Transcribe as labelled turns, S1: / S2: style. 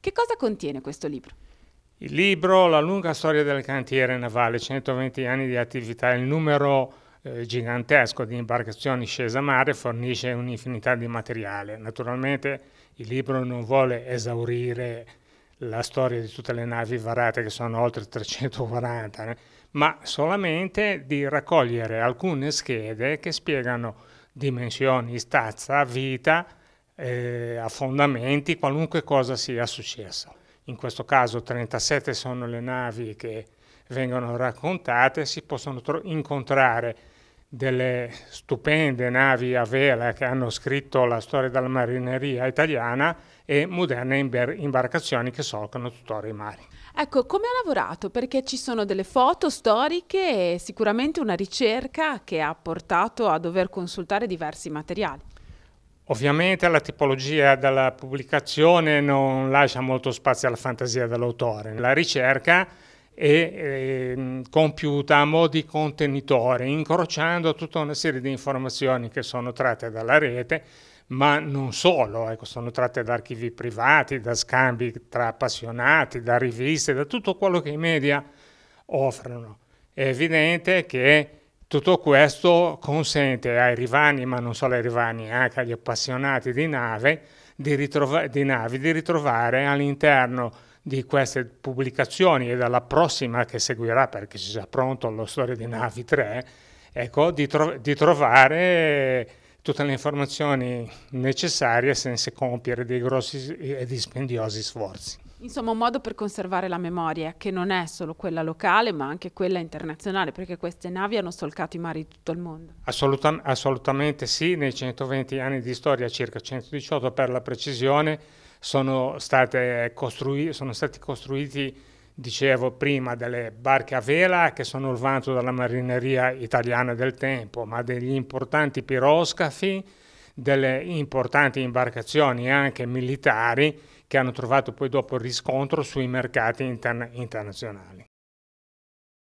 S1: Che cosa contiene questo libro?
S2: Il libro La lunga storia del cantiere navale, 120 anni di attività, il numero eh, gigantesco di imbarcazioni scese a mare fornisce un'infinità di materiale. Naturalmente il libro non vuole esaurire la storia di tutte le navi varate, che sono oltre 340, né? ma solamente di raccogliere alcune schede che spiegano dimensioni, stazza, vita, eh, affondamenti, qualunque cosa sia successo. In questo caso 37 sono le navi che vengono raccontate, si possono incontrare delle stupende navi a vela che hanno scritto la storia della marineria italiana e moderne imbarcazioni che solcano tuttora i mari.
S1: Ecco, come ha lavorato? Perché ci sono delle foto storiche e sicuramente una ricerca che ha portato a dover consultare diversi materiali.
S2: Ovviamente la tipologia della pubblicazione non lascia molto spazio alla fantasia dell'autore. La ricerca e eh, compiuta a mo' di contenitore, incrociando tutta una serie di informazioni che sono tratte dalla rete, ma non solo, ecco, sono tratte da archivi privati, da scambi tra appassionati, da riviste, da tutto quello che i media offrono. È evidente che tutto questo consente ai rivani, ma non solo ai rivani, anche agli appassionati di, nave, di, di navi, di ritrovare all'interno di queste pubblicazioni e dalla prossima che seguirà, perché ci sia pronto la storia di Navi 3, ecco, di, tro- di trovare tutte le informazioni necessarie senza compiere dei grossi e dispendiosi sforzi.
S1: Insomma, un modo per conservare la memoria, che non è solo quella locale, ma anche quella internazionale, perché queste navi hanno solcato i mari di tutto il mondo.
S2: Assoluta- assolutamente sì, nei 120 anni di storia, circa 118 per la precisione, sono, sono stati costruiti, dicevo prima, delle barche a vela che sono il vanto della marineria italiana del tempo, ma degli importanti piroscafi, delle importanti imbarcazioni anche militari che hanno trovato poi dopo riscontro sui mercati interna- internazionali.